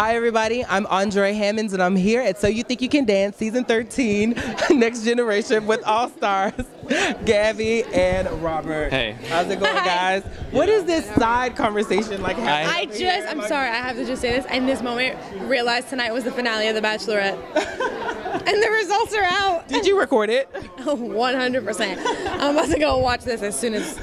Hi, everybody. I'm Andre Hammonds, and I'm here at So You Think You Can Dance, Season 13, Next Generation with All Stars, Gabby and Robert. Hey. How's it going, guys? What is this side conversation like? I- I just, I'm sorry, I have to just say this. In this moment, realized tonight was the finale of The Bachelorette. and the results are out. Did you record it? 100%. I'm about to go watch this as soon as,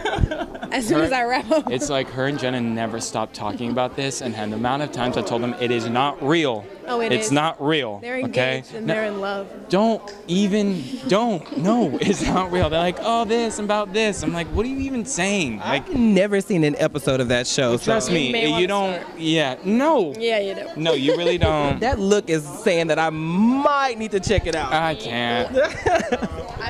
as soon as I wrap up. It's like her and Jenna never stopped talking about this, and the amount of times I told them it is not real. Oh, it it's is. not real. They're okay? and No, they're in love. don't even don't. No, it's not real. They're like, oh, this about this. I'm like, what are you even saying? Like, I've never seen an episode of that show. so- trust me, may wanna you don't. start. Yeah, no, Yeah, you don't. no, you really don't. That look is saying that I might need to check it out. I can't. I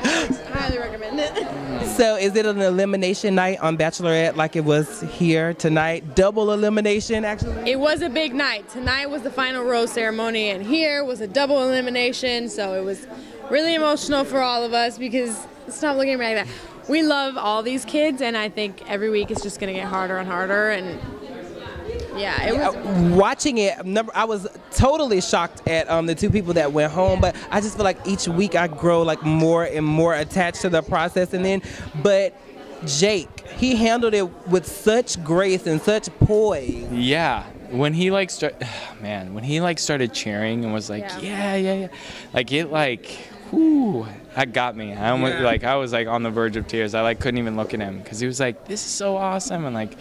highly recommend it. So, is it an elimination night on Bachelorette like it was here tonight? Double elimination, actually? It was a big night. Tonight was the final rose ceremony, and here was a double elimination. So it was really emotional for all of us because stop looking at me like that. We love all these kids, and I think every week it's just going to get harder and harder. And yeah, it was. Watching it, number I was totally shocked at um, the two people that went home, but I just feel like each week I grow like more and more attached to the process. And then, but Jake, he handled it with such grace and such poise. Yeah, when he like start, man, when he like started cheering and was like, Yeah. yeah, yeah, yeah, like it like, whoo, that got me. I almost Yeah. like I was like on the verge of tears. I like couldn't even look at him because he was like, this is so awesome, and like,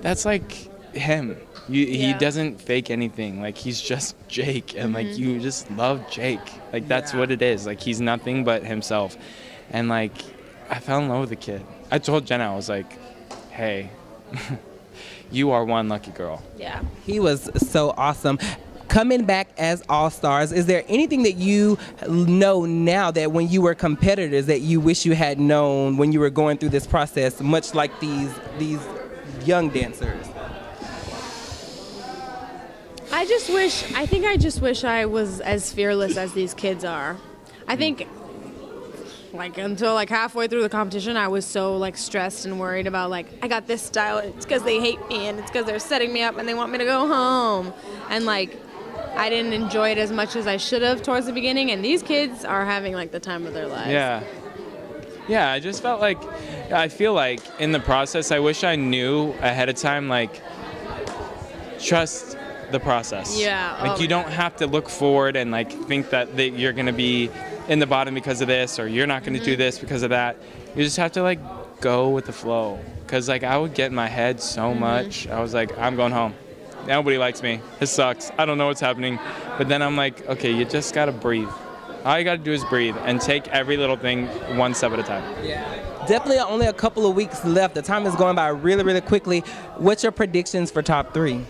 that's like him. You, He doesn't fake anything. Like he's just Jake, and like you mm-hmm. just love Jake. Like that's Yeah. what it is. Like he's nothing but himself, and like I fell in love with the kid. I told Jenna, I was like, hey. You are one lucky girl. Yeah. He was so awesome. Coming back as all stars, is there anything that you know now that when you were competitors that you wish you had known when you were going through this process, much like these these young dancers? I just wish, I think I just wish I was as fearless as these kids are. I think, like, until like halfway through the competition, I was so like stressed and worried about, like, I got this style, it's because they hate me and it's because they're setting me up and they want me to go home. And like, I didn't enjoy it as much as I should have towards the beginning. And these kids are having like the time of their lives. Yeah. Yeah, I just felt like I feel like in the process I wish I knew ahead of time like trust the process. Yeah, Like oh you don't have to look forward and like think that, that you're going to be in the bottom because of this or you're not going to Mm-hmm. do this because of that. You just have to like go with the flow cuz like I would get in my head so Mm-hmm. much. I was like I'm going home. Nobody likes me. This sucks. I don't know what's happening. But then I'm like, okay, you just got to breathe. All you got to do is breathe and take every little thing one step at a time. Yeah. Definitely only a couple of weeks left. The time is going by really, really quickly. What's your predictions for top three?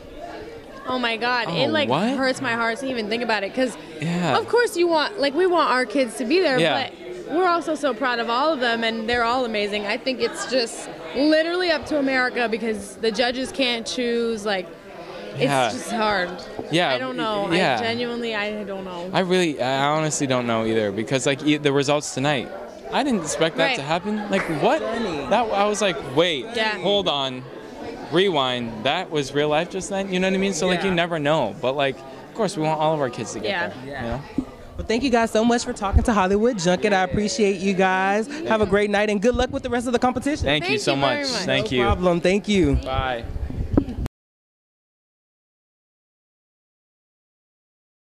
Oh my God! Oh, it like what? hurts my heart to even think about it because, Yeah. of course, you want like we want our kids to be there, Yeah. but we're also so proud of all of them, and they're all amazing. I think it's just literally up to America because the judges can't choose. Like, it's just hard. Yeah. I don't know. Yeah. I genuinely, I don't know. I really, I honestly don't know either because like e- the results tonight, I didn't expect that Right. to happen. Like what? That I was like, wait, Yeah. hold on, rewind. That was real life just then. You know what I mean? So like you never know. But like, of course, we want all of our kids to get Yeah. there. You know? Well, thank you guys so much for talking to Hollywood Junket. I appreciate you guys. Have a great night and good luck with the rest of the competition. Thank, you so you much. much. Thank no you. No problem. Thank you. Bye.